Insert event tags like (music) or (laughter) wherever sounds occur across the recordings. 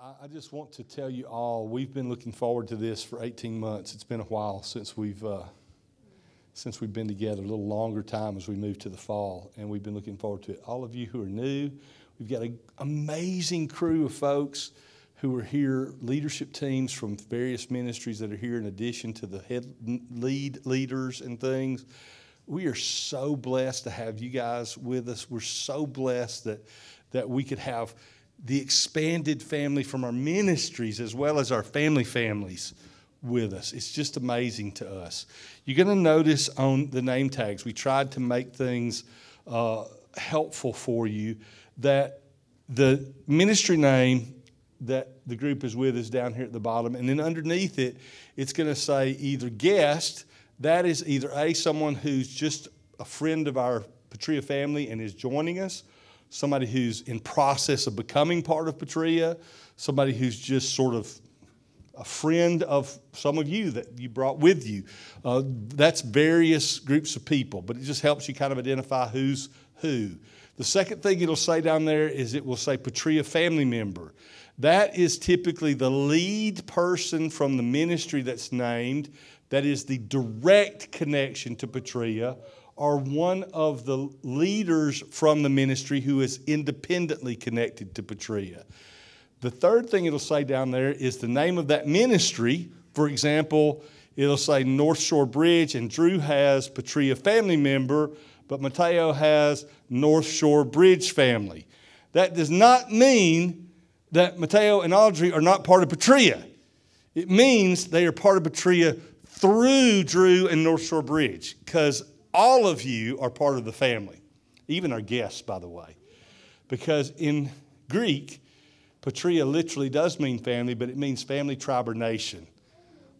I, just want to tell you all we've been looking forward to this for 18 months. It's been a while since we've uh, since we've been together, a little longer time as we move to the fall, and we've been looking forward to it. All of you who are new, we've got an amazing crew of folks who are here, leadership teams from various ministries that are here, in addition to the head lead leaders and things. We are so blessed to have you guys with us. We're so blessed that that we could have the expanded family from our ministries as well as our family families with us. It's just amazing to us. You're going to notice on the name tags, we tried to make things uh, helpful for you that the ministry name that the group is with is down here at the bottom. And then underneath it, it's going to say either guest, that is either A, someone who's just a friend of our Patria family and is joining us, somebody who's in process of becoming part of Patria, somebody who's just sort of a friend of some of you that you brought with you. Uh, that's various groups of people, but it just helps you kind of identify who's who. The second thing it'll say down there is it will say Patria family member. That is typically the lead person from the ministry that's named, that is the direct connection to Patria are one of the leaders from the ministry who is independently connected to Patria. The third thing it'll say down there is the name of that ministry. For example, it'll say North Shore Bridge, and Drew has Patria family member, but Mateo has North Shore Bridge family. That does not mean that Mateo and Audrey are not part of Patria. It means they are part of Patria through Drew and North Shore Bridge, because all of you are part of the family, even our guests, by the way. Because in Greek, patria literally does mean family, but it means family, tribe, or nation.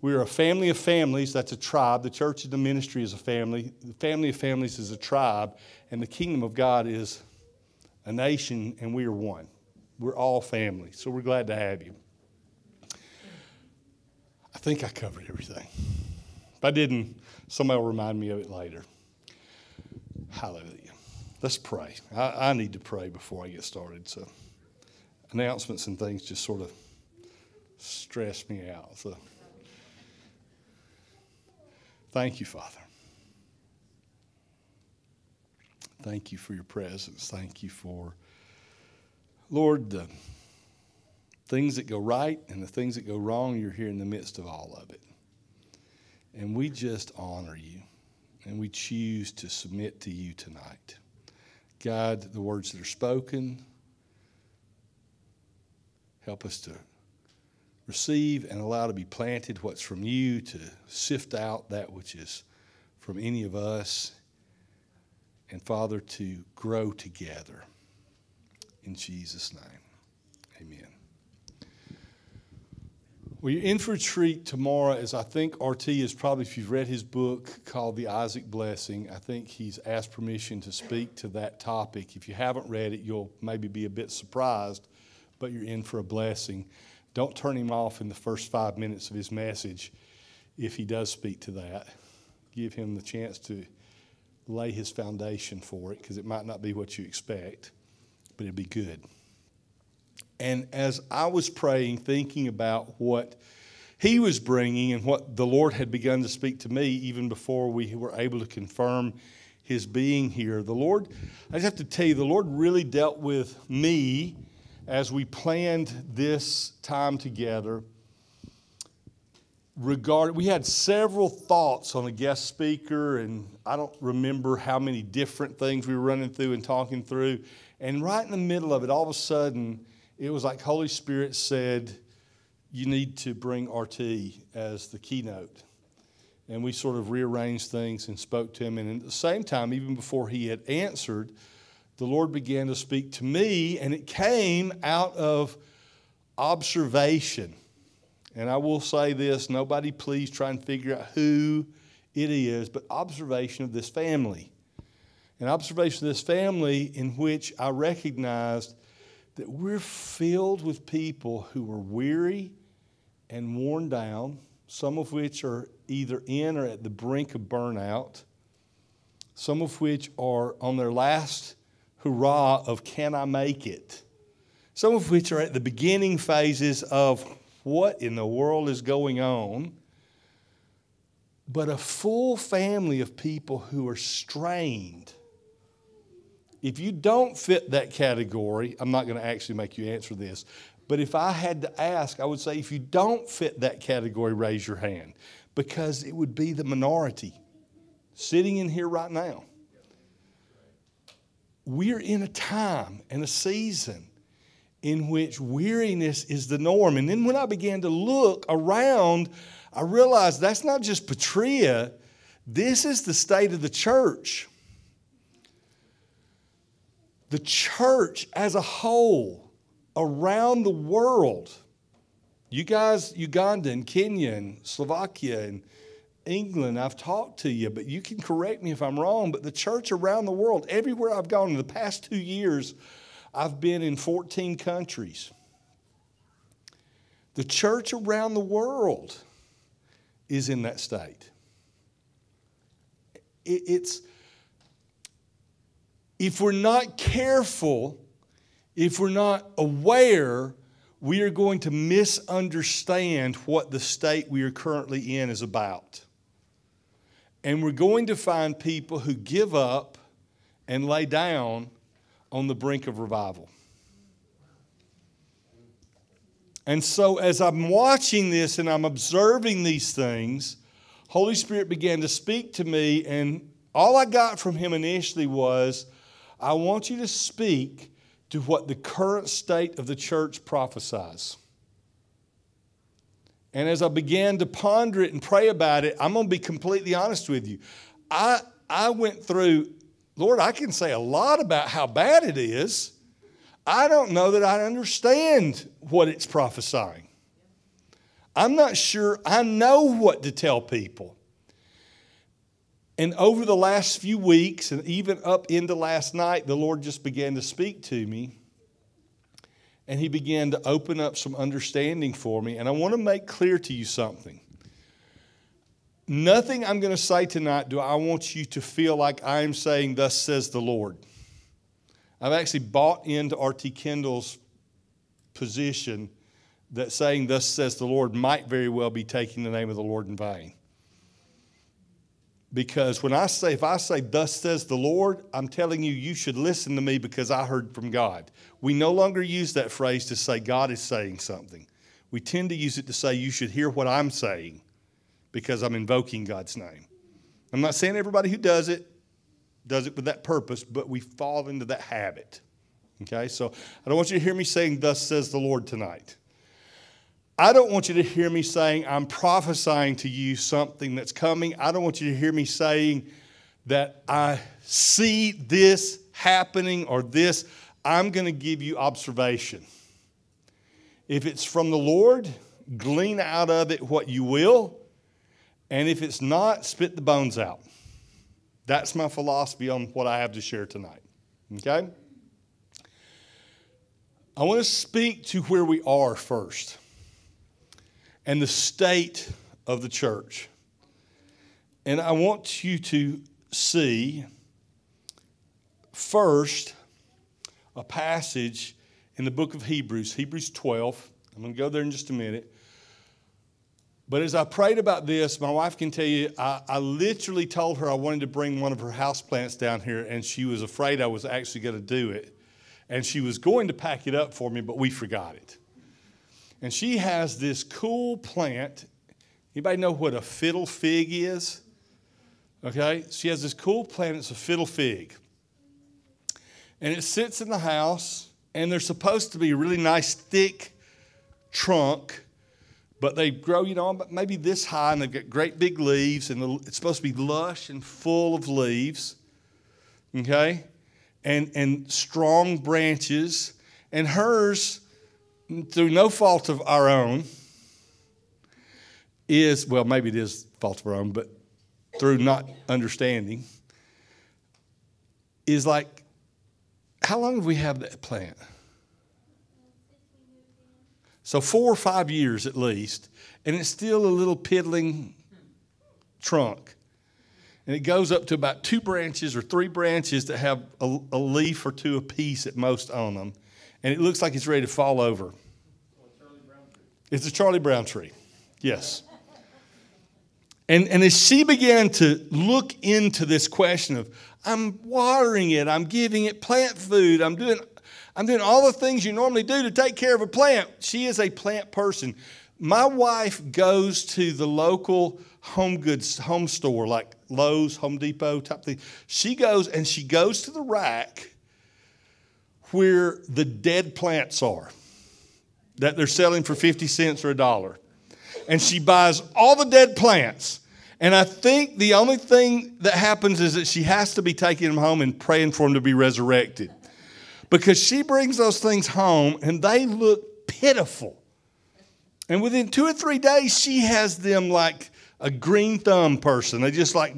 We're a family of families, that's a tribe. The church and the ministry is a family. The family of families is a tribe, and the kingdom of God is a nation, and we are one. We're all family, so we're glad to have you. I think I covered everything. If I didn't, somebody will remind me of it later. Hallelujah. Let's pray. I, I need to pray before I get started. So, announcements and things just sort of stress me out. So, thank you, Father. Thank you for your presence. Thank you for, Lord, the things that go right and the things that go wrong. You're here in the midst of all of it. And we just honor you and we choose to submit to you tonight. God, the words that are spoken, help us to receive and allow to be planted what's from you, to sift out that which is from any of us, and Father, to grow together. In Jesus' name, amen. Well, you're in for a treat tomorrow, as I think RT is probably, if you've read his book called The Isaac Blessing, I think he's asked permission to speak to that topic. If you haven't read it, you'll maybe be a bit surprised, but you're in for a blessing. Don't turn him off in the first five minutes of his message if he does speak to that. Give him the chance to lay his foundation for it because it might not be what you expect, but it'll be good. And as I was praying, thinking about what he was bringing and what the Lord had begun to speak to me even before we were able to confirm his being here, the Lord, I just have to tell you, the Lord really dealt with me as we planned this time together. Regard, we had several thoughts on a guest speaker, and I don't remember how many different things we were running through and talking through. And right in the middle of it, all of a sudden, it was like Holy Spirit said, You need to bring RT as the keynote. And we sort of rearranged things and spoke to him. And at the same time, even before he had answered, the Lord began to speak to me, and it came out of observation. And I will say this nobody please try and figure out who it is, but observation of this family. An observation of this family in which I recognized that we're filled with people who are weary and worn down, some of which are either in or at the brink of burnout, some of which are on their last hurrah of can I make it? some of which are at the beginning phases of what in the world is going on, but a full family of people who are strained. If you don't fit that category, I'm not going to actually make you answer this, but if I had to ask, I would say if you don't fit that category, raise your hand because it would be the minority sitting in here right now. We're in a time and a season in which weariness is the norm. And then when I began to look around, I realized that's not just Patria, this is the state of the church. The church as a whole around the world. You guys, Uganda and Kenya and Slovakia and England, I've talked to you, but you can correct me if I'm wrong. But the church around the world, everywhere I've gone in the past two years, I've been in 14 countries. The church around the world is in that state. It's, if we're not careful, if we're not aware, we are going to misunderstand what the state we are currently in is about. And we're going to find people who give up and lay down on the brink of revival. And so, as I'm watching this and I'm observing these things, Holy Spirit began to speak to me, and all I got from him initially was, I want you to speak to what the current state of the church prophesies. And as I began to ponder it and pray about it, I'm going to be completely honest with you. I, I went through, Lord, I can say a lot about how bad it is. I don't know that I understand what it's prophesying. I'm not sure I know what to tell people. And over the last few weeks, and even up into last night, the Lord just began to speak to me. And He began to open up some understanding for me. And I want to make clear to you something. Nothing I'm going to say tonight do I want you to feel like I am saying, Thus says the Lord. I've actually bought into R.T. Kendall's position that saying, Thus says the Lord, might very well be taking the name of the Lord in vain. Because when I say, if I say, Thus says the Lord, I'm telling you, you should listen to me because I heard from God. We no longer use that phrase to say God is saying something. We tend to use it to say, You should hear what I'm saying because I'm invoking God's name. I'm not saying everybody who does it does it with that purpose, but we fall into that habit. Okay, so I don't want you to hear me saying, Thus says the Lord tonight. I don't want you to hear me saying, I'm prophesying to you something that's coming. I don't want you to hear me saying that I see this happening or this. I'm going to give you observation. If it's from the Lord, glean out of it what you will. And if it's not, spit the bones out. That's my philosophy on what I have to share tonight. Okay? I want to speak to where we are first and the state of the church. And I want you to see first a passage in the book of Hebrews, Hebrews 12. I'm going to go there in just a minute. But as I prayed about this, my wife can tell you, I, I, literally told her I wanted to bring one of her house plants down here, and she was afraid I was actually going to do it. And she was going to pack it up for me, but we forgot it and she has this cool plant. Anybody know what a fiddle fig is? Okay, she has this cool plant. It's a fiddle fig, and it sits in the house. And they're supposed to be a really nice thick trunk, but they grow, you know, maybe this high, and they've got great big leaves, and it's supposed to be lush and full of leaves. Okay, and and strong branches. And hers through no fault of our own, is well, maybe it is fault of our own, but through not understanding, is like, how long have we had that plant? So four or five years at least, and it's still a little piddling trunk. And it goes up to about two branches or three branches that have a, a leaf or two apiece at most on them and it looks like it's ready to fall over. It's a Charlie Brown tree. Yes. And, and as she began to look into this question of, I'm watering it, I'm giving it plant food, I'm doing, I'm doing all the things you normally do to take care of a plant. She is a plant person. My wife goes to the local home goods home store like Lowe's, Home Depot type thing. She goes and she goes to the rack where the dead plants are that they're selling for 50 cents or a dollar. And she buys all the dead plants. And I think the only thing that happens is that she has to be taking them home and praying for them to be resurrected. Because she brings those things home and they look pitiful. And within two or three days, she has them like a green thumb person. They just like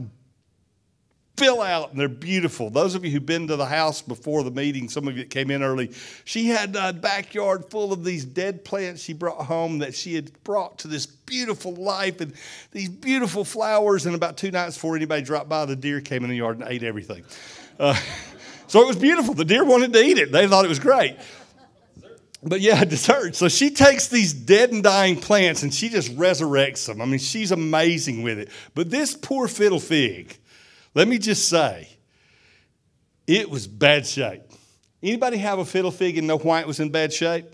fill out and they're beautiful. Those of you who've been to the house before the meeting, some of you that came in early, she had a backyard full of these dead plants she brought home that she had brought to this beautiful life and these beautiful flowers. And about two nights before anybody dropped by, the deer came in the yard and ate everything. Uh, (laughs) so it was beautiful. The deer wanted to eat it, they thought it was great. But yeah, (laughs) dessert. So she takes these dead and dying plants and she just resurrects them. I mean, she's amazing with it. But this poor fiddle fig, let me just say, it was bad shape. Anybody have a fiddle fig and know why it was in bad shape?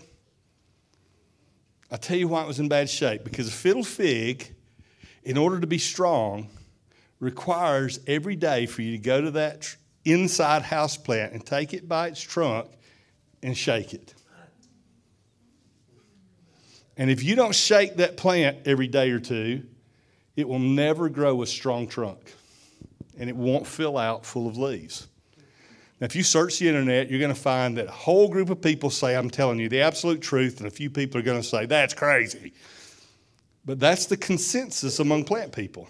I'll tell you why it was in bad shape. Because a fiddle fig, in order to be strong, requires every day for you to go to that inside house plant and take it by its trunk and shake it. And if you don't shake that plant every day or two, it will never grow a strong trunk and it won't fill out full of leaves. Now, if you search the internet, you're going to find that a whole group of people say, I'm telling you the absolute truth, and a few people are going to say, that's crazy. But that's the consensus among plant people.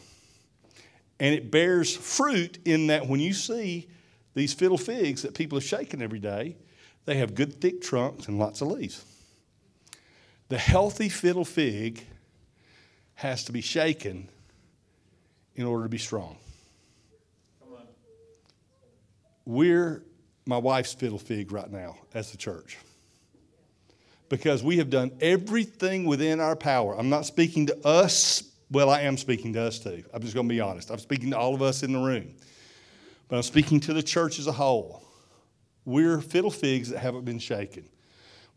And it bears fruit in that when you see these fiddle figs that people are shaking every day, they have good thick trunks and lots of leaves. The healthy fiddle fig has to be shaken in order to be strong. We're my wife's fiddle fig right now as the church. Because we have done everything within our power. I'm not speaking to us. Well, I am speaking to us too. I'm just going to be honest. I'm speaking to all of us in the room. But I'm speaking to the church as a whole. We're fiddle figs that haven't been shaken.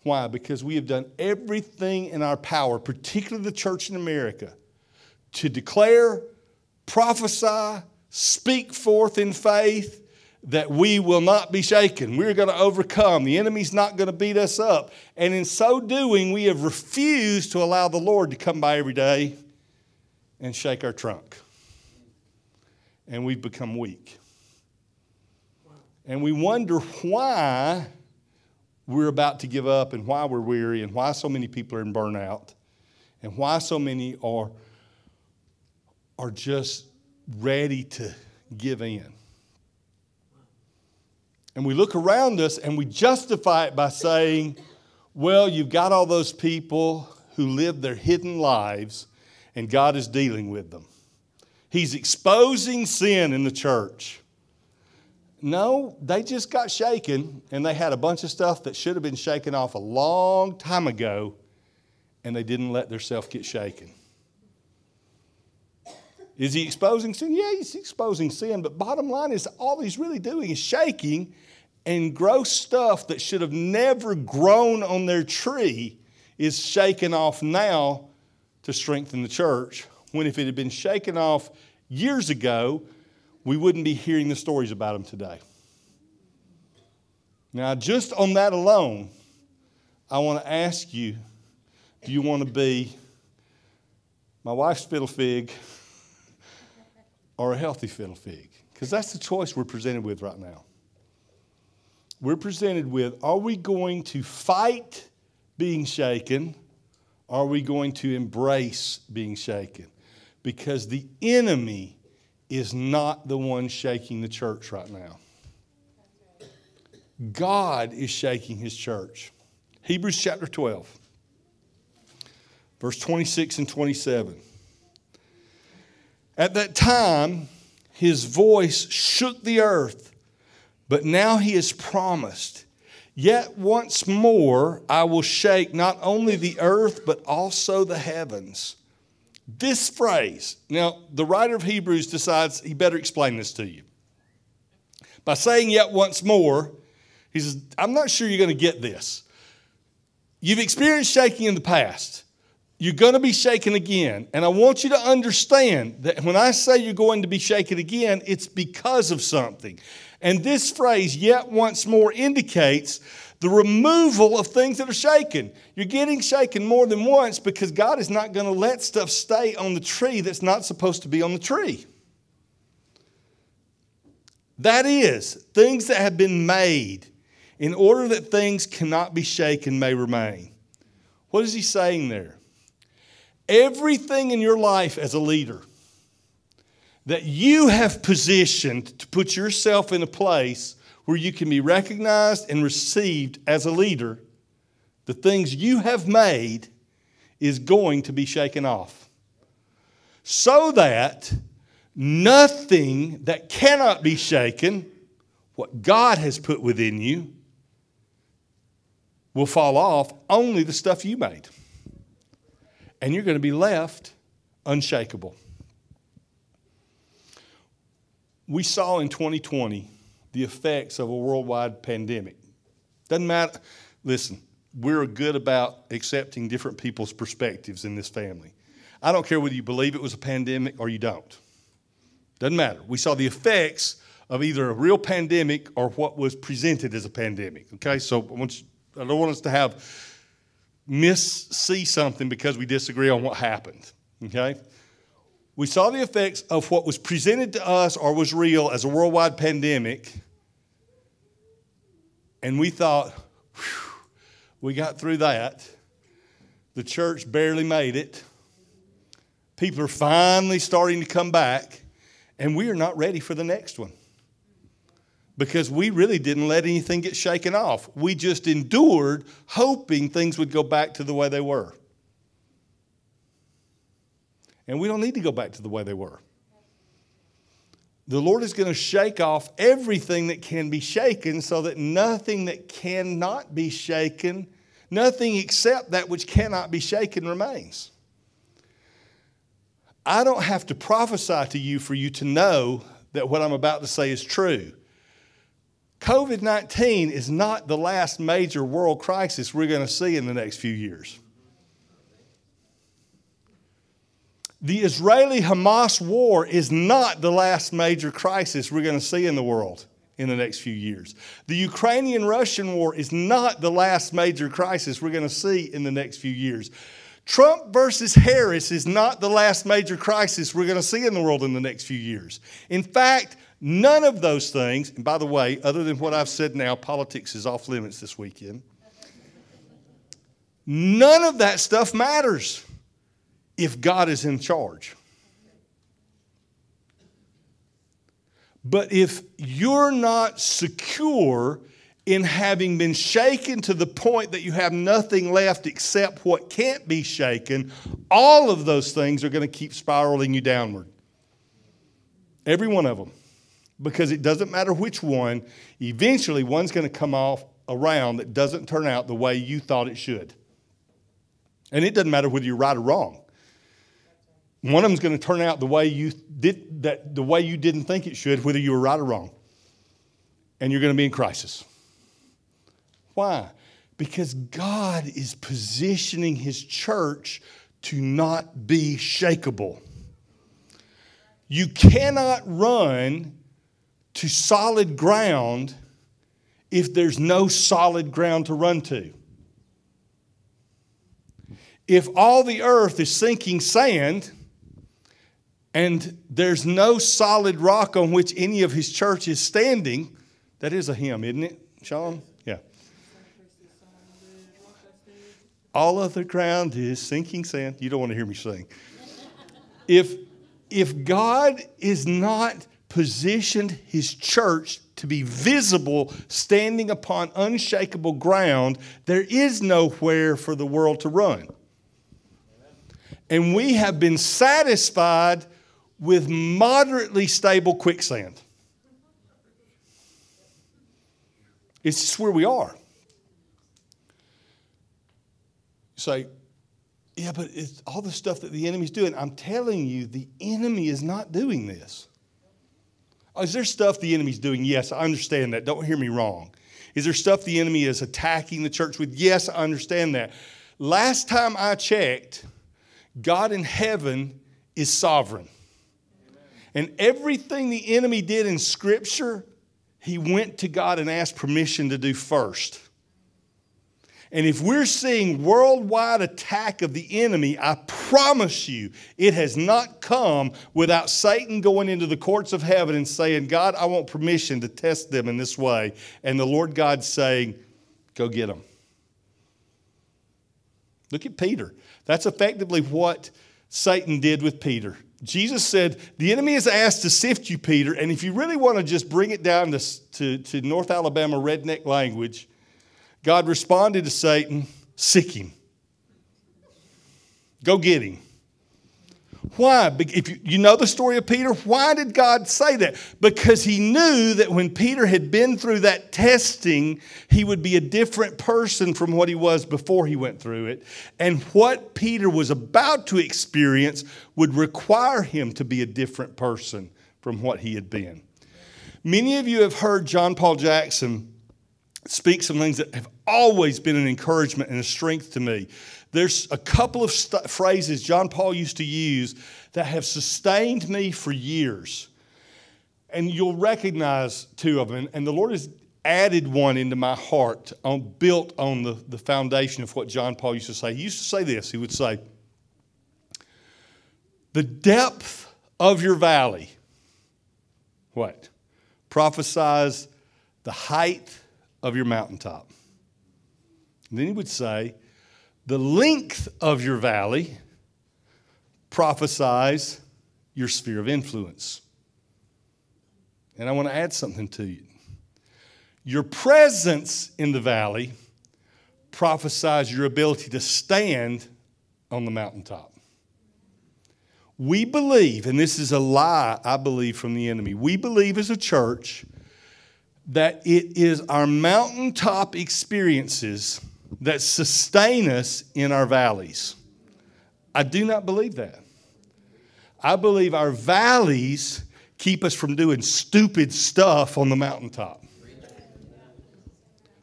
Why? Because we have done everything in our power, particularly the church in America, to declare, prophesy, speak forth in faith, that we will not be shaken. We're going to overcome. The enemy's not going to beat us up. And in so doing, we have refused to allow the Lord to come by every day and shake our trunk. And we've become weak. And we wonder why we're about to give up and why we're weary and why so many people are in burnout and why so many are, are just ready to give in. And we look around us and we justify it by saying, well, you've got all those people who live their hidden lives and God is dealing with them. He's exposing sin in the church. No, they just got shaken and they had a bunch of stuff that should have been shaken off a long time ago and they didn't let themselves get shaken. Is he exposing sin? Yeah, he's exposing sin, but bottom line is all he's really doing is shaking and gross stuff that should have never grown on their tree is shaken off now to strengthen the church. When if it had been shaken off years ago, we wouldn't be hearing the stories about them today. Now, just on that alone, I want to ask you do you want to be my wife's fiddle fig or a healthy fiddle fig? Because that's the choice we're presented with right now. We're presented with are we going to fight being shaken? Are we going to embrace being shaken? Because the enemy is not the one shaking the church right now. God is shaking his church. Hebrews chapter 12, verse 26 and 27. At that time, his voice shook the earth, but now he has promised, Yet once more I will shake not only the earth, but also the heavens. This phrase, now the writer of Hebrews decides he better explain this to you. By saying yet once more, he says, I'm not sure you're going to get this. You've experienced shaking in the past. You're going to be shaken again. And I want you to understand that when I say you're going to be shaken again, it's because of something. And this phrase, yet once more, indicates the removal of things that are shaken. You're getting shaken more than once because God is not going to let stuff stay on the tree that's not supposed to be on the tree. That is, things that have been made in order that things cannot be shaken may remain. What is he saying there? Everything in your life as a leader that you have positioned to put yourself in a place where you can be recognized and received as a leader, the things you have made is going to be shaken off. So that nothing that cannot be shaken, what God has put within you, will fall off, only the stuff you made. And you're going to be left unshakable. We saw in 2020 the effects of a worldwide pandemic. Doesn't matter. Listen, we're good about accepting different people's perspectives in this family. I don't care whether you believe it was a pandemic or you don't. Doesn't matter. We saw the effects of either a real pandemic or what was presented as a pandemic. Okay, so I, you, I don't want us to have miss see something because we disagree on what happened. Okay, we saw the effects of what was presented to us or was real as a worldwide pandemic, and we thought, we got through that. The church barely made it. People are finally starting to come back, and we are not ready for the next one because we really didn't let anything get shaken off. We just endured, hoping things would go back to the way they were. And we don't need to go back to the way they were. The Lord is going to shake off everything that can be shaken so that nothing that cannot be shaken, nothing except that which cannot be shaken remains. I don't have to prophesy to you for you to know that what I'm about to say is true. COVID 19 is not the last major world crisis we're going to see in the next few years. The Israeli Hamas war is not the last major crisis we're going to see in the world in the next few years. The Ukrainian Russian war is not the last major crisis we're going to see in the next few years. Trump versus Harris is not the last major crisis we're going to see in the world in the next few years. In fact, none of those things, and by the way, other than what I've said now, politics is off limits this weekend. None of that stuff matters if God is in charge. But if you're not secure in having been shaken to the point that you have nothing left except what can't be shaken, all of those things are going to keep spiraling you downward. Every one of them. Because it doesn't matter which one, eventually one's going to come off around that doesn't turn out the way you thought it should. And it doesn't matter whether you're right or wrong. One of them's going to turn out the way you did that the way you didn't think it should, whether you were right or wrong. And you're going to be in crisis. Why? Because God is positioning his church to not be shakable. You cannot run to solid ground if there's no solid ground to run to. If all the earth is sinking sand, and there's no solid rock on which any of his church is standing. That is a hymn, isn't it, Sean? Yeah. All of the ground is sinking sand. You don't want to hear me sing. If, if God is not positioned his church to be visible, standing upon unshakable ground, there is nowhere for the world to run. And we have been satisfied with moderately stable quicksand. It's just where we are. say, yeah, but it's all the stuff that the enemy's doing. I'm telling you, the enemy is not doing this. Oh, is there stuff the enemy's doing? Yes, I understand that. Don't hear me wrong. Is there stuff the enemy is attacking the church with? Yes, I understand that. Last time I checked, God in heaven is sovereign. And everything the enemy did in Scripture, he went to God and asked permission to do first. And if we're seeing worldwide attack of the enemy, I promise you, it has not come without Satan going into the courts of heaven and saying, God, I want permission to test them in this way. And the Lord God saying, Go get them. Look at Peter. That's effectively what Satan did with Peter. Jesus said, The enemy has asked to sift you, Peter. And if you really want to just bring it down to, to, to North Alabama redneck language, God responded to Satan, Sick him. Go get him. Why? If you, know the story of Peter, why did God say that? Because he knew that when Peter had been through that testing, he would be a different person from what he was before he went through it. And what Peter was about to experience would require him to be a different person from what he had been. Many of you have heard John Paul Jackson speak some things that have always been an encouragement and a strength to me. There's a couple of st- phrases John Paul used to use that have sustained me for years. And you'll recognize two of them. And the Lord has added one into my heart, on, built on the, the foundation of what John Paul used to say. He used to say this He would say, The depth of your valley, what? Prophesies the height of your mountaintop. And then he would say, the length of your valley prophesies your sphere of influence. And I want to add something to you. Your presence in the valley prophesies your ability to stand on the mountaintop. We believe, and this is a lie I believe from the enemy, we believe as a church that it is our mountaintop experiences that sustain us in our valleys. I do not believe that. I believe our valleys keep us from doing stupid stuff on the mountaintop.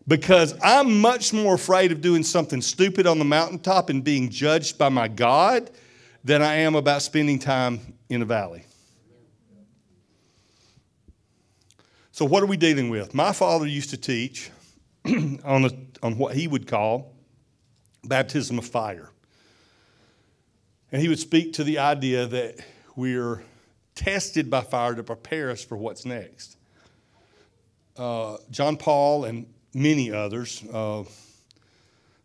Because I'm much more afraid of doing something stupid on the mountaintop and being judged by my God than I am about spending time in a valley. So, what are we dealing with? My father used to teach (clears throat) on, a, on what he would call baptism of fire. And he would speak to the idea that we're tested by fire to prepare us for what's next. Uh, John Paul and many others, uh,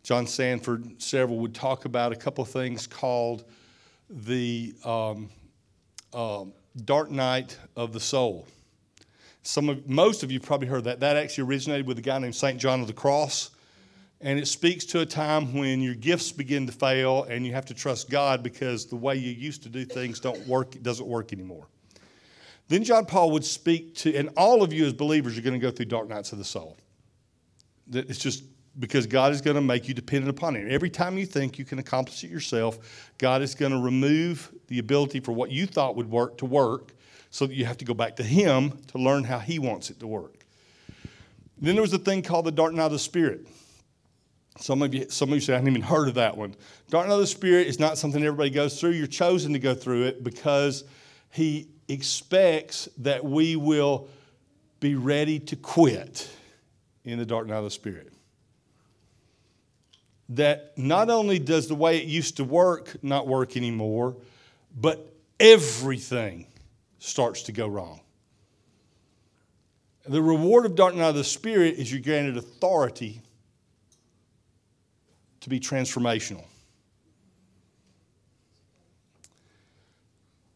John Sandford, several, would talk about a couple of things called the um, uh, dark night of the soul. Some of, most of you probably heard that. That actually originated with a guy named St. John of the Cross. And it speaks to a time when your gifts begin to fail and you have to trust God because the way you used to do things don't work, doesn't work anymore. Then John Paul would speak to, and all of you as believers are going to go through dark nights of the soul. It's just because God is going to make you dependent upon Him. Every time you think you can accomplish it yourself, God is going to remove the ability for what you thought would work to work so that you have to go back to Him to learn how He wants it to work. Then there was a thing called the dark night of the Spirit. Some of you, some of you say, I haven't even heard of that one. Dark night of the Spirit is not something everybody goes through. You're chosen to go through it because He expects that we will be ready to quit in the dark night of the Spirit. That not only does the way it used to work not work anymore, but everything starts to go wrong. The reward of dark night of the Spirit is you're granted authority to be transformational.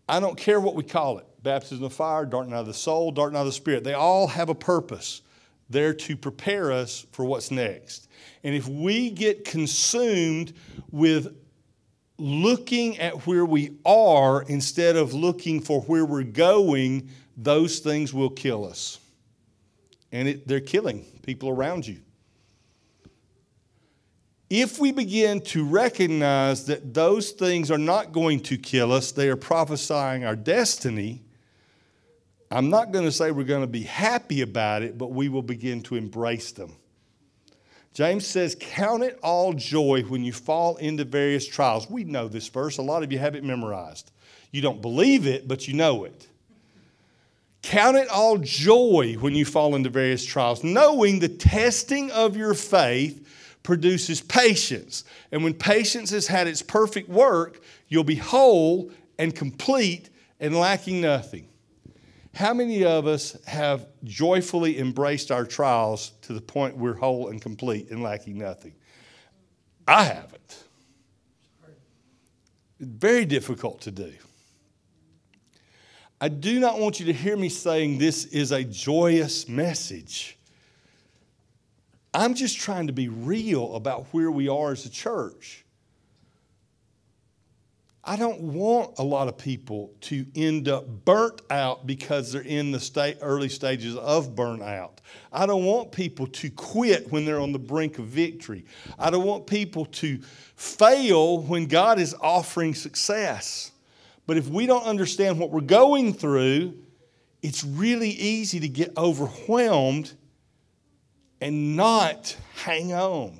I don't care what we call it baptism of fire, dark out of the soul, dark out of the spirit. They all have a purpose. They're to prepare us for what's next. And if we get consumed with looking at where we are instead of looking for where we're going, those things will kill us. And it, they're killing people around you. If we begin to recognize that those things are not going to kill us, they are prophesying our destiny, I'm not going to say we're going to be happy about it, but we will begin to embrace them. James says, Count it all joy when you fall into various trials. We know this verse. A lot of you have it memorized. You don't believe it, but you know it. Count it all joy when you fall into various trials, knowing the testing of your faith produces patience. And when patience has had its perfect work, you'll be whole and complete and lacking nothing. How many of us have joyfully embraced our trials to the point we're whole and complete and lacking nothing? I haven't. It's very difficult to do. I do not want you to hear me saying this is a joyous message. I'm just trying to be real about where we are as a church. I don't want a lot of people to end up burnt out because they're in the state, early stages of burnout. I don't want people to quit when they're on the brink of victory. I don't want people to fail when God is offering success. But if we don't understand what we're going through, it's really easy to get overwhelmed and not hang on.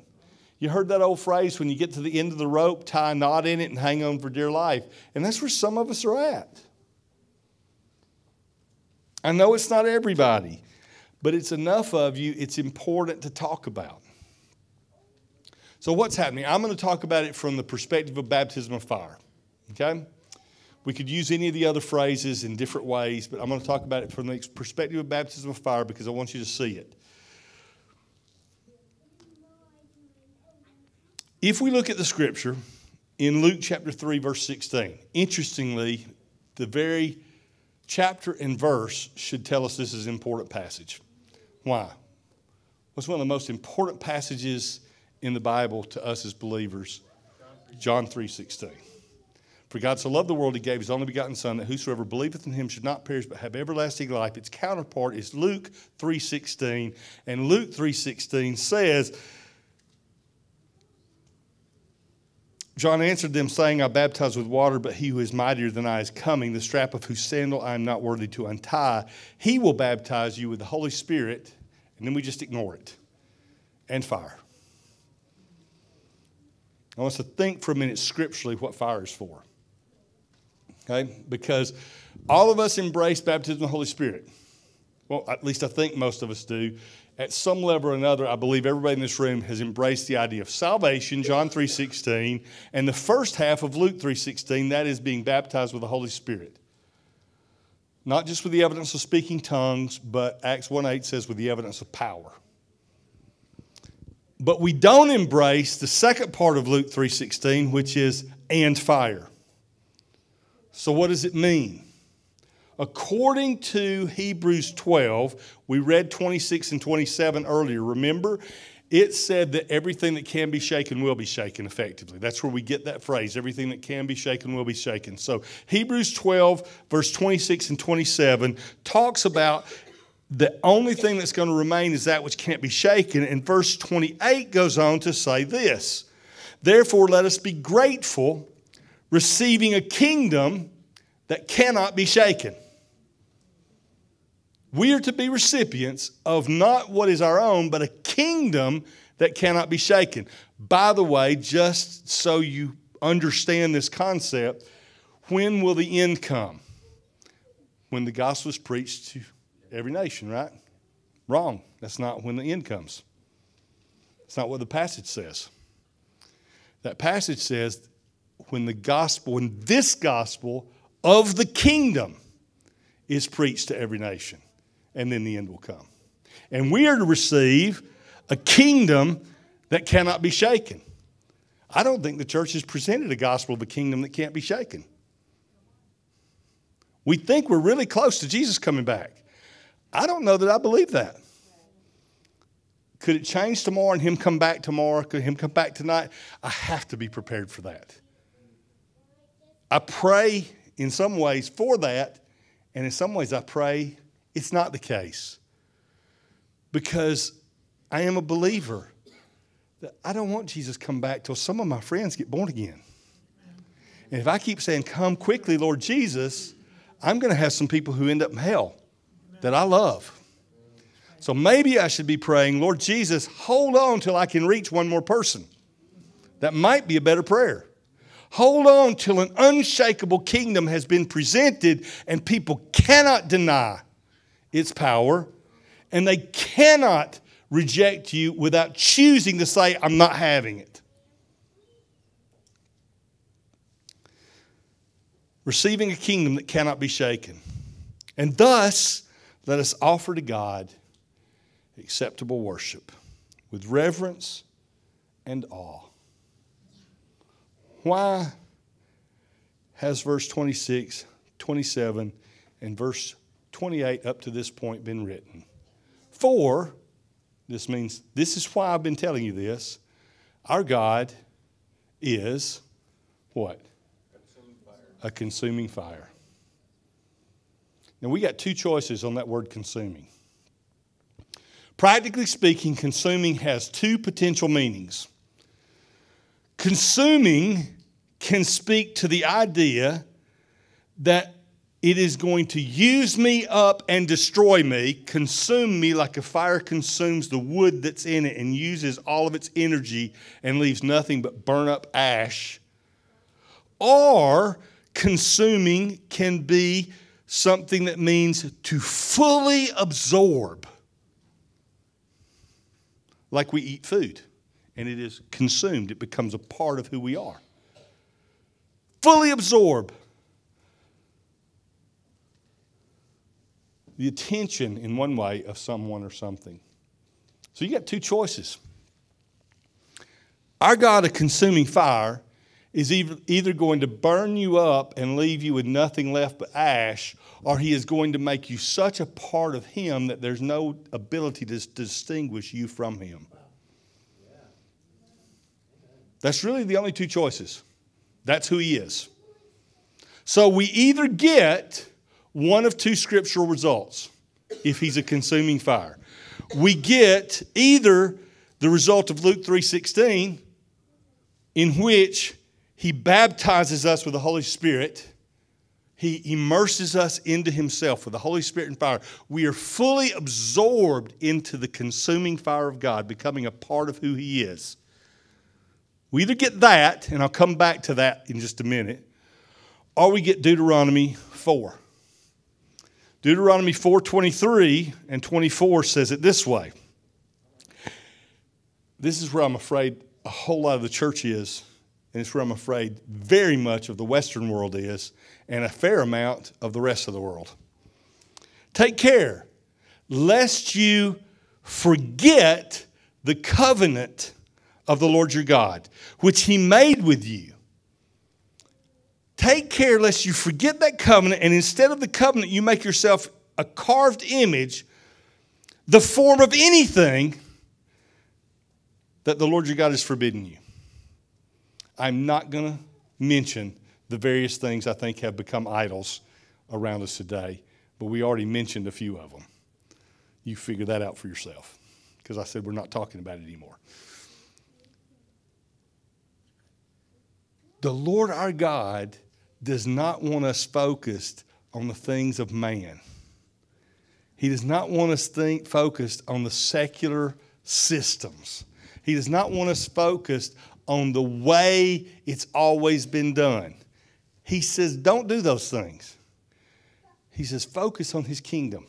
You heard that old phrase when you get to the end of the rope, tie a knot in it and hang on for dear life. And that's where some of us are at. I know it's not everybody, but it's enough of you, it's important to talk about. So, what's happening? I'm going to talk about it from the perspective of baptism of fire. Okay? We could use any of the other phrases in different ways, but I'm going to talk about it from the perspective of baptism of fire because I want you to see it. If we look at the scripture in Luke chapter 3, verse 16, interestingly, the very chapter and verse should tell us this is an important passage. Why? What's one of the most important passages in the Bible to us as believers? John 3:16. For God so loved the world, he gave his only begotten Son, that whosoever believeth in him should not perish but have everlasting life. Its counterpart is Luke 3.16. And Luke 3.16 says, John answered them, saying, I baptize with water, but he who is mightier than I is coming, the strap of whose sandal I am not worthy to untie. He will baptize you with the Holy Spirit, and then we just ignore it, and fire. I want us to think for a minute scripturally what fire is for. Okay? Because all of us embrace baptism of the Holy Spirit. Well, at least I think most of us do at some level or another, I believe everybody in this room has embraced the idea of salvation, John 3.16, and the first half of Luke 3.16, that is being baptized with the Holy Spirit. Not just with the evidence of speaking tongues, but Acts 1.8 says with the evidence of power. But we don't embrace the second part of Luke 3.16, which is and fire. So what does it mean? According to Hebrews 12, we read 26 and 27 earlier. Remember, it said that everything that can be shaken will be shaken effectively. That's where we get that phrase everything that can be shaken will be shaken. So, Hebrews 12, verse 26 and 27 talks about the only thing that's going to remain is that which can't be shaken. And verse 28 goes on to say this Therefore, let us be grateful, receiving a kingdom that cannot be shaken. We are to be recipients of not what is our own, but a kingdom that cannot be shaken. By the way, just so you understand this concept, when will the end come? When the gospel is preached to every nation, right? Wrong. That's not when the end comes. That's not what the passage says. That passage says when the gospel, when this gospel of the kingdom is preached to every nation and then the end will come. And we are to receive a kingdom that cannot be shaken. I don't think the church has presented a gospel of a kingdom that can't be shaken. We think we're really close to Jesus coming back. I don't know that I believe that. Could it change tomorrow and him come back tomorrow? Could him come back tonight? I have to be prepared for that. I pray in some ways for that, and in some ways I pray it's not the case because I am a believer. that I don't want Jesus come back till some of my friends get born again. And if I keep saying, Come quickly, Lord Jesus, I'm going to have some people who end up in hell that I love. So maybe I should be praying, Lord Jesus, hold on till I can reach one more person. That might be a better prayer. Hold on till an unshakable kingdom has been presented and people cannot deny its power and they cannot reject you without choosing to say, I'm not having it. Receiving a kingdom that cannot be shaken. And thus, let us offer to God acceptable worship with reverence and awe. Why has verse 26, 27, and verse 28 up to this point been written? For, this means, this is why I've been telling you this. Our God is what? A consuming fire. Now, we got two choices on that word consuming. Practically speaking, consuming has two potential meanings. Consuming can speak to the idea that it is going to use me up and destroy me, consume me like a fire consumes the wood that's in it and uses all of its energy and leaves nothing but burn up ash. Or consuming can be something that means to fully absorb, like we eat food and it is consumed, it becomes a part of who we are. Fully absorb. The attention in one way of someone or something. So you got two choices. Our God, a consuming fire, is either going to burn you up and leave you with nothing left but ash, or he is going to make you such a part of him that there's no ability to distinguish you from him. That's really the only two choices. That's who he is. So we either get one of two scriptural results if he's a consuming fire. We get either the result of Luke 3:16 in which he baptizes us with the Holy Spirit. He immerses us into himself with the Holy Spirit and fire. We are fully absorbed into the consuming fire of God, becoming a part of who he is. We either get that, and I'll come back to that in just a minute, or we get Deuteronomy 4. Deuteronomy 4:23 and 24 says it this way. This is where I'm afraid a whole lot of the church is, and it's where I'm afraid very much of the Western world is, and a fair amount of the rest of the world. Take care lest you forget the covenant of the Lord your God, which he made with you Take care lest you forget that covenant, and instead of the covenant, you make yourself a carved image, the form of anything that the Lord your God has forbidden you. I'm not going to mention the various things I think have become idols around us today, but we already mentioned a few of them. You figure that out for yourself because I said we're not talking about it anymore. The Lord our God does not want us focused on the things of man. He does not want us think, focused on the secular systems. He does not want us focused on the way it's always been done. He says, don't do those things. He says, focus on his kingdom.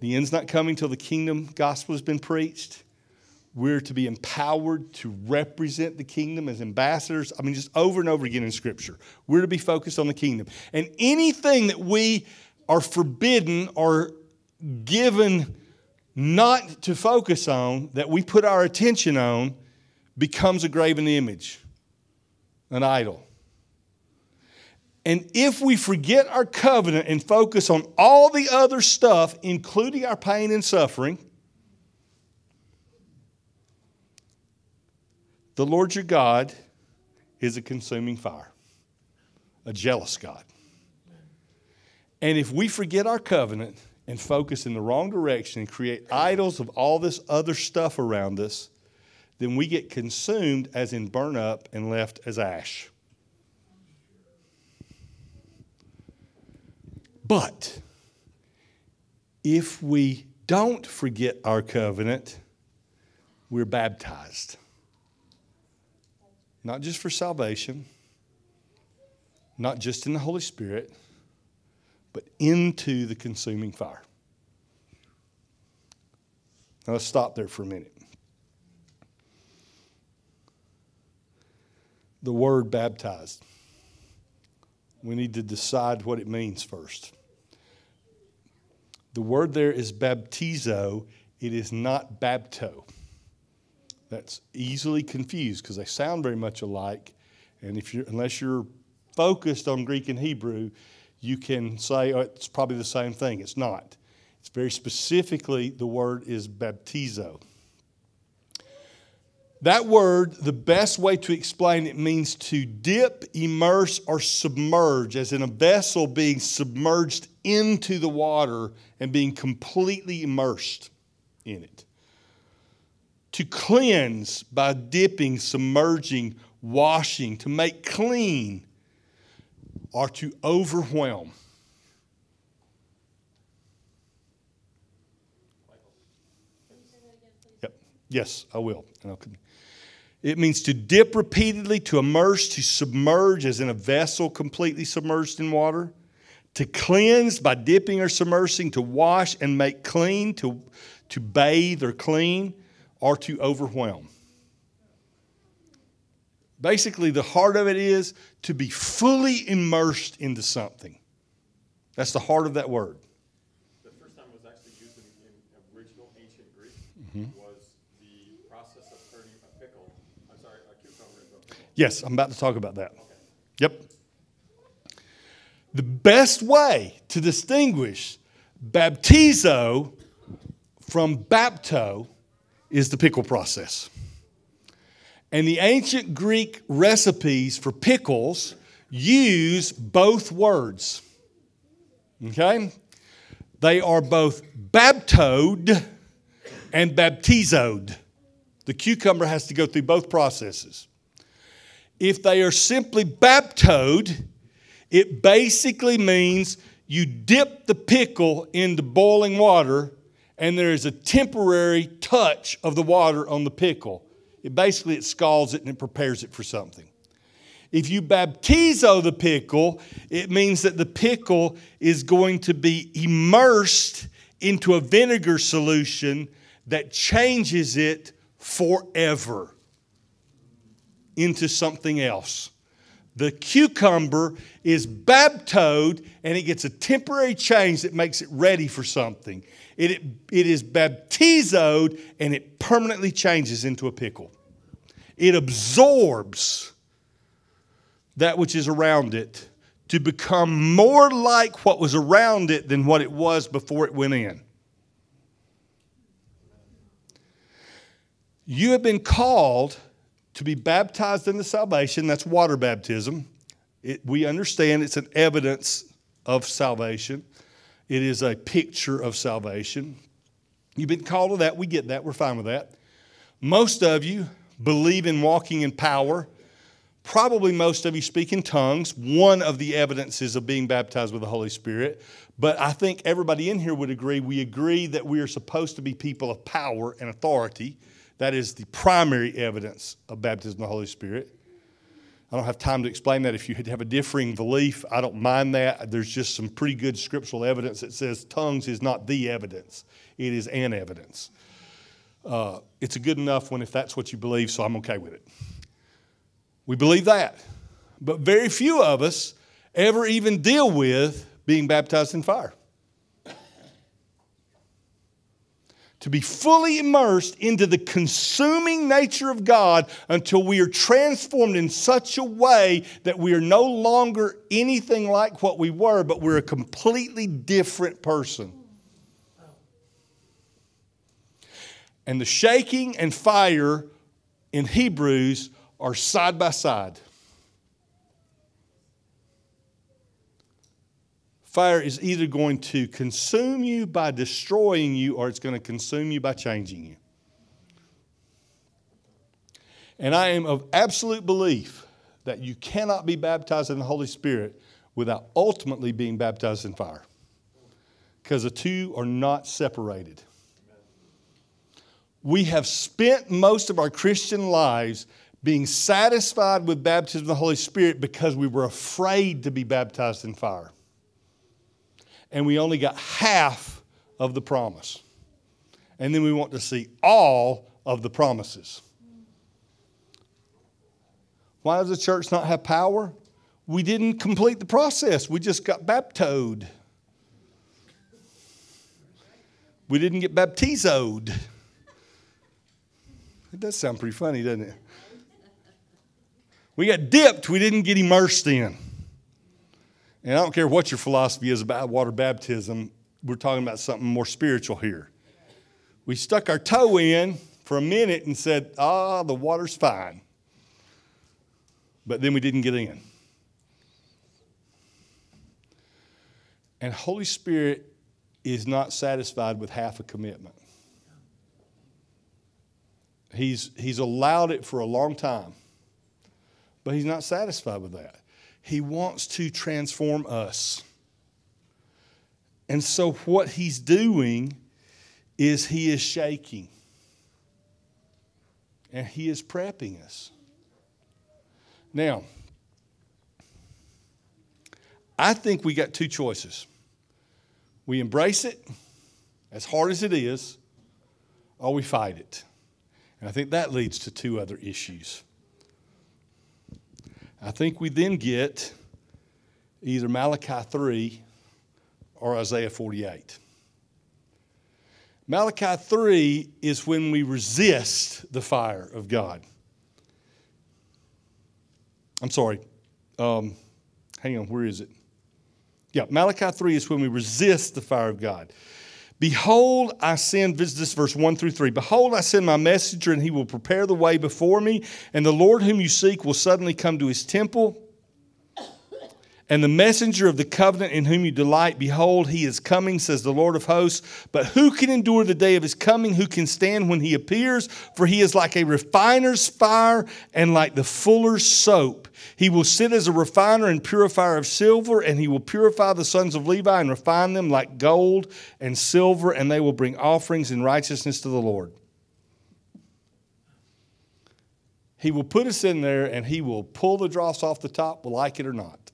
The end's not coming till the kingdom gospel has been preached. We're to be empowered to represent the kingdom as ambassadors. I mean, just over and over again in Scripture. We're to be focused on the kingdom. And anything that we are forbidden or given not to focus on, that we put our attention on, becomes a graven image, an idol. And if we forget our covenant and focus on all the other stuff, including our pain and suffering, The Lord your God is a consuming fire, a jealous God. And if we forget our covenant and focus in the wrong direction and create idols of all this other stuff around us, then we get consumed as in burn up and left as ash. But if we don't forget our covenant, we're baptized. Not just for salvation, not just in the Holy Spirit, but into the consuming fire. Now let's stop there for a minute. The word baptized. We need to decide what it means first. The word there is baptizo, it is not bapto. That's easily confused because they sound very much alike. And if you're, unless you're focused on Greek and Hebrew, you can say oh, it's probably the same thing. It's not. It's very specifically, the word is baptizo. That word, the best way to explain it means to dip, immerse, or submerge, as in a vessel being submerged into the water and being completely immersed in it. To cleanse by dipping, submerging, washing, to make clean, or to overwhelm. Yep. Yes, I will. It means to dip repeatedly, to immerse, to submerge, as in a vessel completely submerged in water, to cleanse by dipping or submersing, to wash and make clean, to, to bathe or clean, or to overwhelm. Basically, the heart of it is to be fully immersed into something. That's the heart of that word. The first time it was actually used in, in original ancient Greek mm-hmm. was the process of turning a pickle, I'm sorry, a cucumber into a pickle. Yes, I'm about to talk about that. Okay. Yep. The best way to distinguish baptizo from bapto is the pickle process. And the ancient Greek recipes for pickles use both words. Okay? They are both baptoed and baptizoed. The cucumber has to go through both processes. If they are simply baptoed, it basically means you dip the pickle into boiling water and there is a temporary touch of the water on the pickle. It basically it scalds it and it prepares it for something. If you baptizo the pickle, it means that the pickle is going to be immersed into a vinegar solution that changes it forever into something else. The cucumber is baptized and it gets a temporary change that makes it ready for something. It, it, it is baptizoed and it permanently changes into a pickle. It absorbs that which is around it to become more like what was around it than what it was before it went in. You have been called to be baptized into salvation. That's water baptism. It, we understand it's an evidence of salvation, it is a picture of salvation. You've been called to that. We get that. We're fine with that. Most of you believe in walking in power. Probably most of you speak in tongues, one of the evidences of being baptized with the Holy Spirit. But I think everybody in here would agree we agree that we are supposed to be people of power and authority. That is the primary evidence of baptism of the Holy Spirit. I don't have time to explain that. If you have a differing belief, I don't mind that. There's just some pretty good scriptural evidence that says tongues is not the evidence, it is an evidence. Uh, it's a good enough one if that's what you believe, so I'm okay with it. We believe that. But very few of us ever even deal with being baptized in fire. To be fully immersed into the consuming nature of God until we are transformed in such a way that we are no longer anything like what we were, but we're a completely different person. And the shaking and fire in Hebrews are side by side. Fire is either going to consume you by destroying you or it's going to consume you by changing you. And I am of absolute belief that you cannot be baptized in the Holy Spirit without ultimately being baptized in fire. Because the two are not separated. We have spent most of our Christian lives being satisfied with baptism of the Holy Spirit because we were afraid to be baptized in fire. And we only got half of the promise. And then we want to see all of the promises. Why does the church not have power? We didn't complete the process. We just got baptized. We didn't get baptizoed. It does sound pretty funny, doesn't it? We got dipped, we didn't get immersed in. And I don't care what your philosophy is about water baptism, we're talking about something more spiritual here. We stuck our toe in for a minute and said, ah, the water's fine. But then we didn't get in. And Holy Spirit is not satisfied with half a commitment. He's, he's allowed it for a long time, but he's not satisfied with that. He wants to transform us. And so, what he's doing is he is shaking and he is prepping us. Now, I think we got two choices. We embrace it, as hard as it is, or we fight it. And I think that leads to two other issues. I think we then get either Malachi 3 or Isaiah 48. Malachi 3 is when we resist the fire of God. I'm sorry. Um, hang on, where is it? Yeah, Malachi 3 is when we resist the fire of God. Behold, I send, this verse 1 through 3. Behold, I send my messenger, and he will prepare the way before me, and the Lord whom you seek will suddenly come to his temple. And the messenger of the covenant in whom you delight, behold, he is coming, says the Lord of hosts. But who can endure the day of his coming? Who can stand when he appears? For he is like a refiner's fire and like the fuller's soap. He will sit as a refiner and purifier of silver, and he will purify the sons of Levi and refine them like gold and silver, and they will bring offerings in righteousness to the Lord. He will put us in there and he will pull the dross off the top, will like it or not.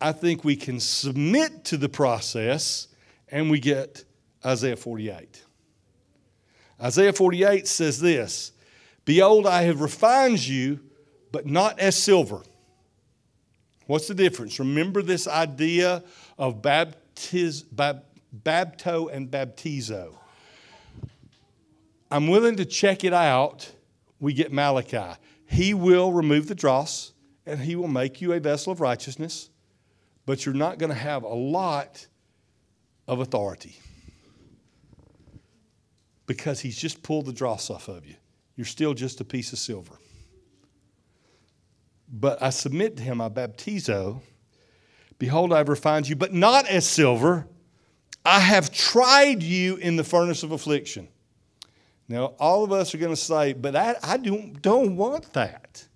I think we can submit to the process and we get Isaiah 48. Isaiah 48 says this Behold, I have refined you, but not as silver. What's the difference? Remember this idea of baptiz, bab, bapto and baptizo. I'm willing to check it out. We get Malachi. He will remove the dross and he will make you a vessel of righteousness but you're not going to have a lot of authority because he's just pulled the dross off of you. You're still just a piece of silver. But I submit to him, I baptizo. Behold, I've refined you, but not as silver. I have tried you in the furnace of affliction. Now, all of us are going to say, but I, I don't, don't want that.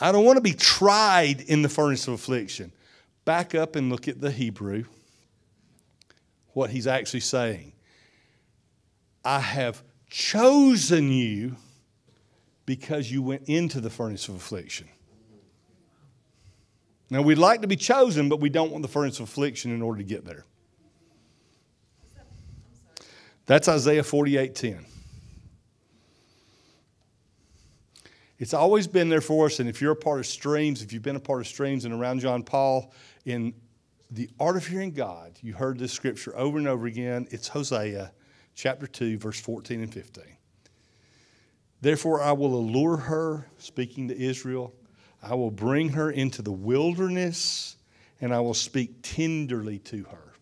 I don't want to be tried in the furnace of affliction back up and look at the Hebrew, what he's actually saying. I have chosen you because you went into the furnace of affliction. Now, we'd like to be chosen, but we don't want the furnace of affliction in order to get there. That's Isaiah 48 10. It's always been there for us, and if you're a part of streams, if you've been a part of streams and around John Paul, in the art of hearing God, you heard this scripture over and over again. It's Hosea chapter 2, verse 14 and 15. Therefore, I will allure her, speaking to Israel. I will bring her into the wilderness, and I will speak tenderly to her.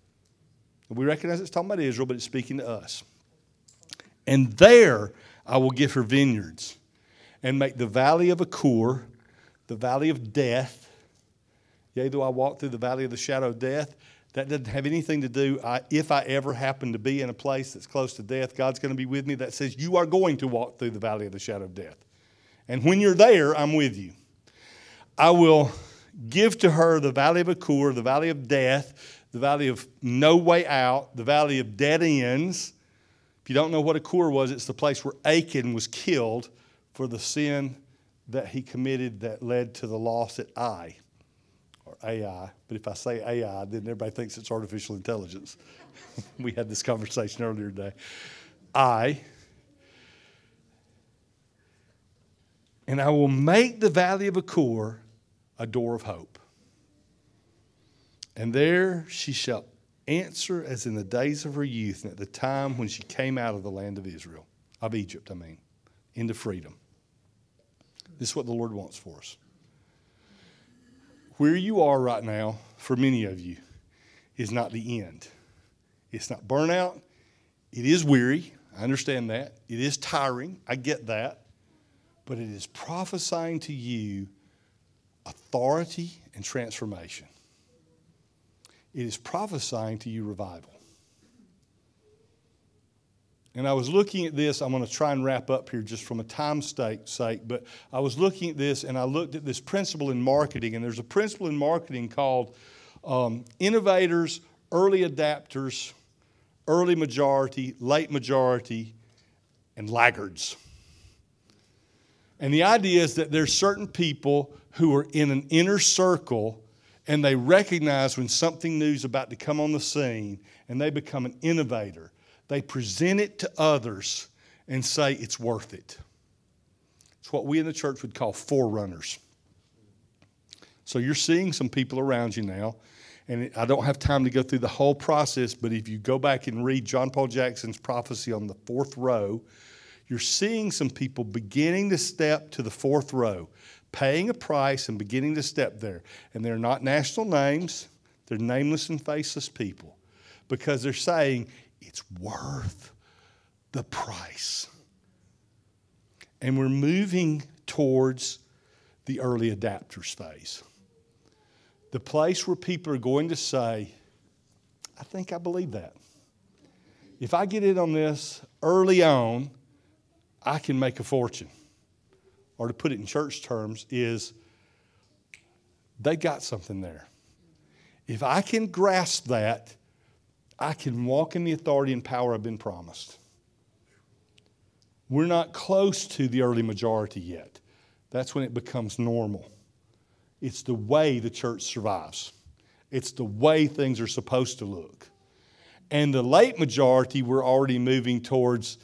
We recognize it's talking about Israel, but it's speaking to us. And there I will give her vineyards and make the valley of Achor, the valley of death, Yea, though I walk through the valley of the shadow of death, That doesn't have anything to do, I, if I ever happen to be in a place that's close to death, God's going to be with me. That says, You are going to walk through the valley of the shadow of death. And when you're there, I'm with you. I will give to her the valley of Achor, the valley of death, the valley of no way out, the valley of dead ends. If you don't know what Achor was, it's the place where Achan was killed for the sin that he committed that led to the loss at Ai, or AI. But if I say AI, then everybody thinks it's artificial intelligence. (laughs) we had this conversation earlier today. I. And I will make the valley of Achor a door of hope. And there she shall answer as in the days of her youth and at the time when she came out of the land of Israel, of Egypt, I mean, into freedom. This is what the Lord wants for us. Where you are right now, for many of you, is not the end. It's not burnout. It is weary. I understand that. It is tiring. I get that. But it is prophesying to you authority and transformation. It is prophesying to you revival. And I was looking at this. I'm going to try and wrap up here just from a time sake, but I was looking at this and I looked at this principle in marketing. And there's a principle in marketing called um, innovators, early adapters, early majority, late majority, and laggards. And the idea is that there's certain people who are in an inner circle and they recognize when something new is about to come on the scene and they become an innovator they present it to others and say it's worth it. It's what we in the church would call forerunners. So you're seeing some people around you now, and I don't have time to go through the whole process, but if you go back and read John Paul Jackson's prophecy on the fourth row, you're seeing some people beginning to step to the fourth row, paying a price and beginning to step there. And they're not national names, they're nameless and faceless people because they're saying, it's worth the price. And we're moving towards the early adapters phase. The place where people are going to say, I think I believe that. If I get in on this early on, I can make a fortune. Or to put it in church terms, is they got something there. If I can grasp that, I can walk in the authority and power I've been promised. We're not close to the early majority yet. That's when it becomes normal. It's the way the church survives, it's the way things are supposed to look. And the late majority, we're already moving towards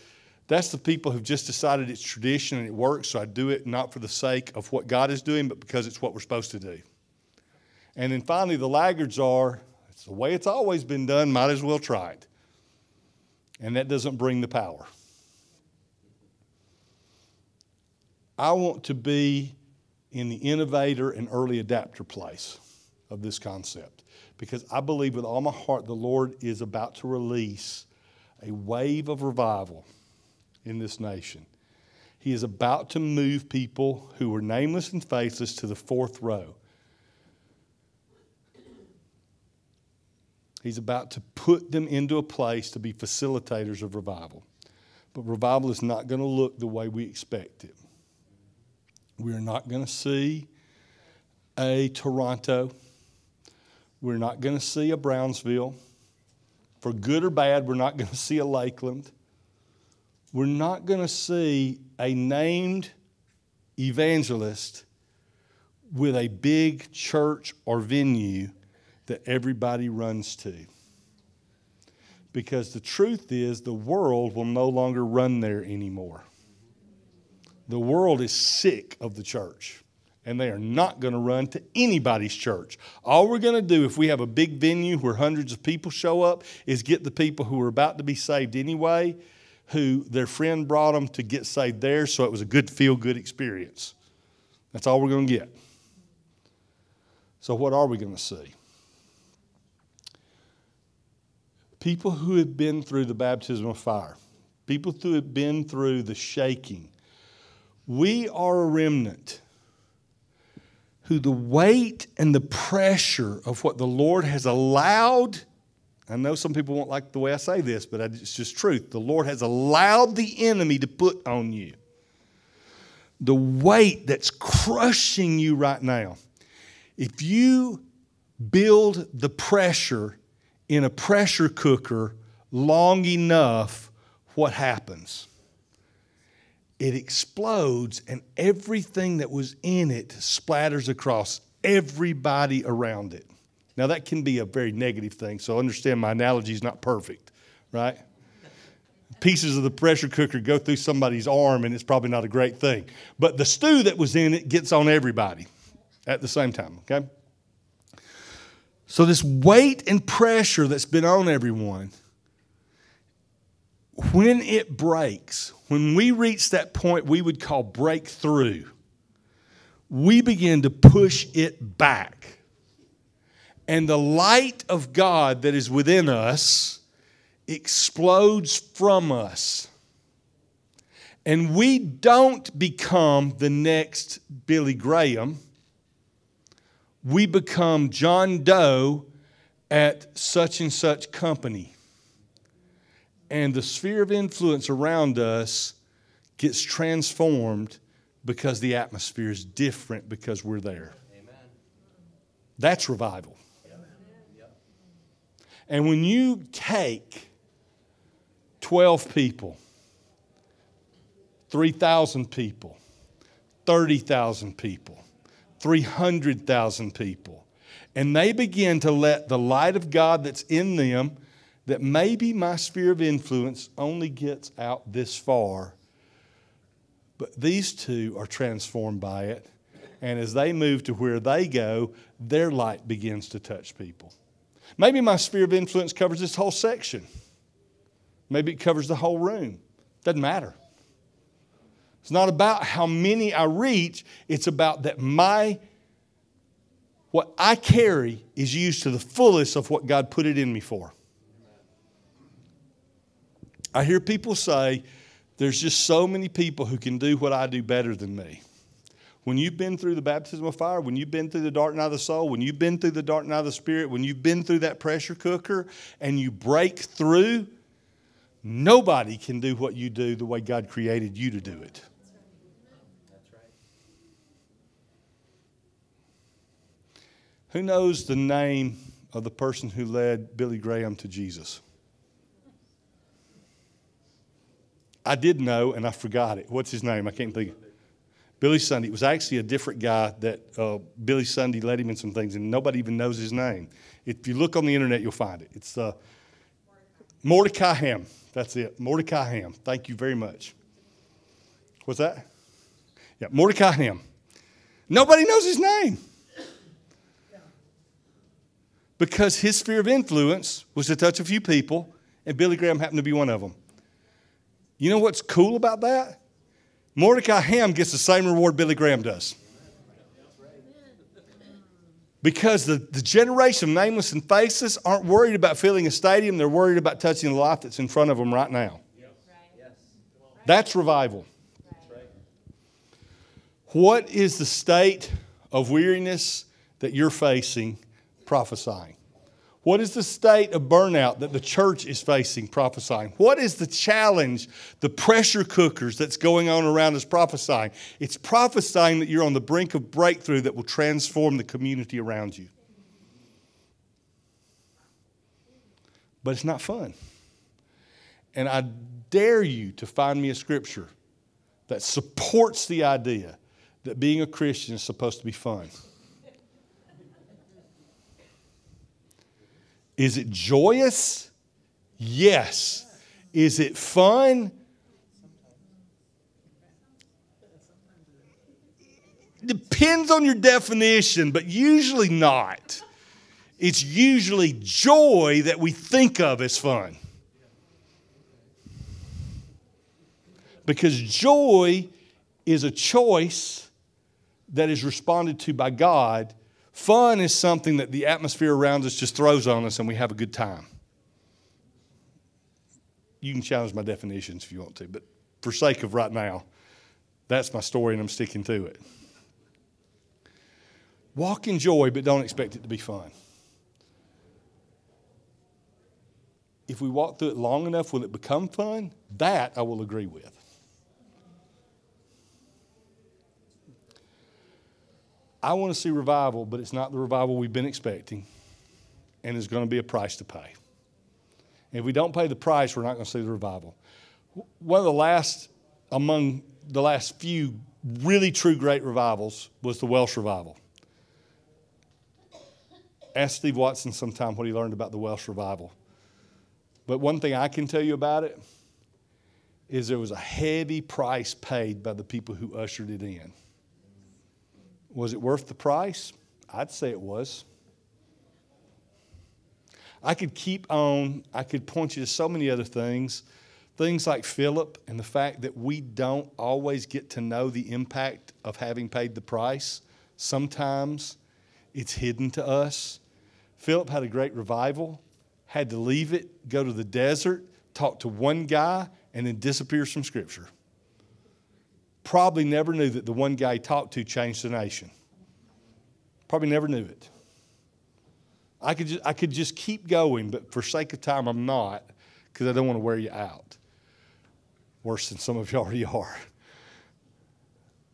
that's the people who've just decided it's tradition and it works, so I do it not for the sake of what God is doing, but because it's what we're supposed to do. And then finally, the laggards are it's the way it's always been done, might as well try it. And that doesn't bring the power. I want to be in the innovator and early adapter place of this concept because I believe with all my heart the Lord is about to release a wave of revival in this nation. He is about to move people who were nameless and faceless to the fourth row. He's about to put them into a place to be facilitators of revival. But revival is not going to look the way we expect it. We're not going to see a Toronto. We're not going to see a Brownsville. For good or bad, we're not going to see a Lakeland. We're not going to see a named evangelist with a big church or venue that everybody runs to. Because the truth is, the world will no longer run there anymore. The world is sick of the church, and they are not going to run to anybody's church. All we're going to do, if we have a big venue where hundreds of people show up, is get the people who are about to be saved anyway, who their friend brought them to get saved there, so it was a good feel good experience. That's all we're going to get. So, what are we going to see? People who have been through the baptism of fire, people who have been through the shaking. We are a remnant who the weight and the pressure of what the Lord has allowed. I know some people won't like the way I say this, but it's just truth. The Lord has allowed the enemy to put on you. The weight that's crushing you right now. If you build the pressure in a pressure cooker long enough, what happens? It explodes, and everything that was in it splatters across everybody around it. Now, that can be a very negative thing, so understand my analogy is not perfect, right? Pieces of the pressure cooker go through somebody's arm, and it's probably not a great thing. But the stew that was in it gets on everybody at the same time, okay? So, this weight and pressure that's been on everyone, when it breaks, when we reach that point we would call breakthrough, we begin to push it back. And the light of God that is within us explodes from us. And we don't become the next Billy Graham we become John Doe at such and such company. And the sphere of influence around us gets transformed because the atmosphere is different because we're there. Amen. That's revival. And when you take 12 people, 3,000 people, 30,000 people, 300,000 people. And they begin to let the light of God that's in them, that maybe my sphere of influence only gets out this far, but these two are transformed by it. And as they move to where they go, their light begins to touch people. Maybe my sphere of influence covers this whole section. Maybe it covers the whole room. Doesn't matter. It's not about how many I reach, it's about that my what I carry is used to the fullest of what God put it in me for. I hear people say, there's just so many people who can do what I do better than me. When you've been through the baptism of fire, when you've been through the dark night of the soul, when you've been through the dark night of the spirit, when you've been through that pressure cooker and you break through, nobody can do what you do the way God created you to do it. Who knows the name of the person who led Billy Graham to Jesus? I did know, and I forgot it. What's his name? I can't think. Billy Sunday. It was actually a different guy that uh, Billy Sunday led him in some things, and nobody even knows his name. If you look on the internet, you'll find it. It's uh, Mordecai Ham. That's it. Mordecai Ham. Thank you very much. What's that? Yeah, Mordecai Ham. Nobody knows his name because his sphere of influence was to touch a few people, and Billy Graham happened to be one of them. You know what's cool about that? Mordecai Ham gets the same reward Billy Graham does. Because the, the generation of nameless and faceless aren't worried about filling a stadium, they're worried about touching the life that's in front of them right now. That's revival. What is the state of weariness that you're facing prophesying? What is the state of burnout that the church is facing prophesying? What is the challenge, the pressure cookers that's going on around us prophesying? It's prophesying that you're on the brink of breakthrough that will transform the community around you. But it's not fun. And I dare you to find me a scripture that supports the idea that being a Christian is supposed to be fun. Is it joyous? Yes. Is it fun? Depends on your definition, but usually not. It's usually joy that we think of as fun. Because joy is a choice that is responded to by God Fun is something that the atmosphere around us just throws on us and we have a good time. You can challenge my definitions if you want to, but for sake of right now, that's my story and I'm sticking to it. Walk in joy, but don't expect it to be fun. If we walk through it long enough, will it become fun? That I will agree with. I want to see revival, but it's not the revival we've been expecting, and there's going to be a price to pay. And if we don't pay the price, we're not going to see the revival. One of the last, among the last few really true great revivals, was the Welsh revival. Ask Steve Watson sometime what he learned about the Welsh revival. But one thing I can tell you about it is there was a heavy price paid by the people who ushered it in. Was it worth the price? I'd say it was. I could keep on, I could point you to so many other things. Things like Philip and the fact that we don't always get to know the impact of having paid the price. Sometimes it's hidden to us. Philip had a great revival, had to leave it, go to the desert, talk to one guy, and then disappears from Scripture probably never knew that the one guy he talked to changed the nation. Probably never knew it. I could just, I could just keep going, but for sake of time, I'm not because I don't want to wear you out. Worse than some of you already are.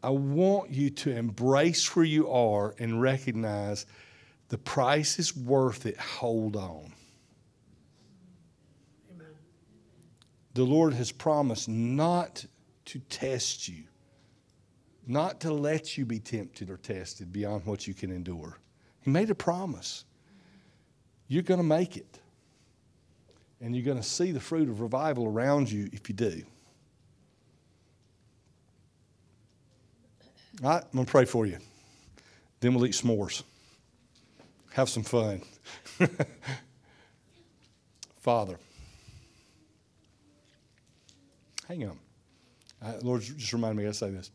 I want you to embrace where you are and recognize the price is worth it. Hold on. Amen. The Lord has promised not to test you not to let you be tempted or tested beyond what you can endure. He made a promise. You're going to make it. And you're going to see the fruit of revival around you if you do. All right, I'm going to pray for you. Then we'll eat s'mores. Have some fun. (laughs) Father, hang on. Uh, Lord, just remind me, I say this.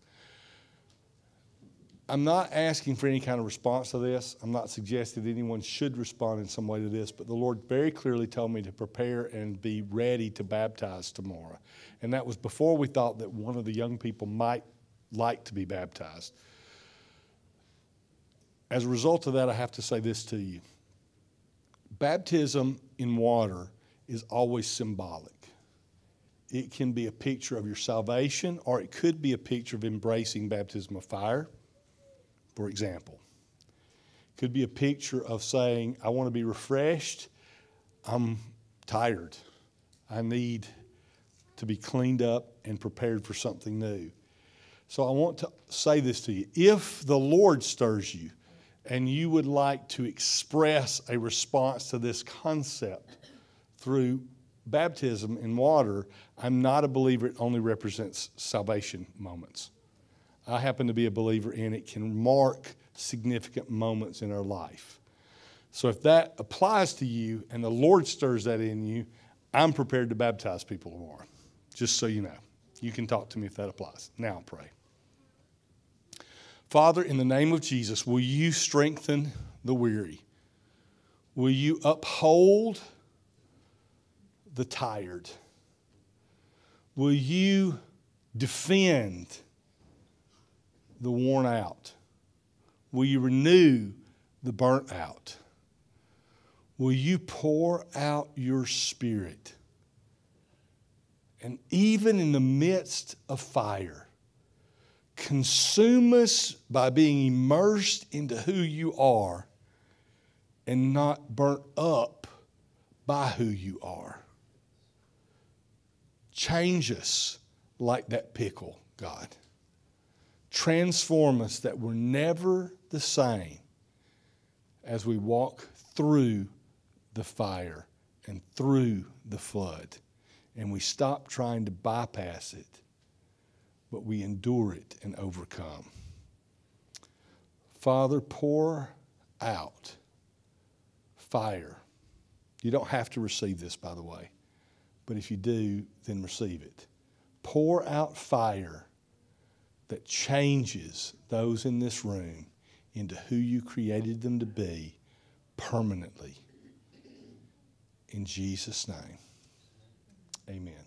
I'm not asking for any kind of response to this. I'm not suggesting that anyone should respond in some way to this, but the Lord very clearly told me to prepare and be ready to baptize tomorrow. And that was before we thought that one of the young people might like to be baptized. As a result of that, I have to say this to you baptism in water is always symbolic. It can be a picture of your salvation, or it could be a picture of embracing baptism of fire for example. Could be a picture of saying, I want to be refreshed. I'm tired. I need to be cleaned up and prepared for something new. So I want to say this to you. If the Lord stirs you and you would like to express a response to this concept through baptism in water, I'm not a believer it only represents salvation moments. I happen to be a believer in it, can mark significant moments in our life. So if that applies to you and the Lord stirs that in you, I'm prepared to baptize people tomorrow, just so you know. You can talk to me if that applies. Now pray. Father, in the name of Jesus, will you strengthen the weary? Will you uphold the tired? Will you defend the worn out? Will you renew the burnt out? Will you pour out your spirit? And even in the midst of fire, consume us by being immersed into who you are and not burnt up by who you are. Change us like that pickle, God transform us that we're never the same as we walk through the fire and through the flood. And we stop trying to bypass it, but we endure it and overcome. Father, pour out fire. You don't have to receive this, by the way, but if you do, then receive it. Pour out fire that changes those in this room into who you created them to be permanently. In Jesus' name, amen.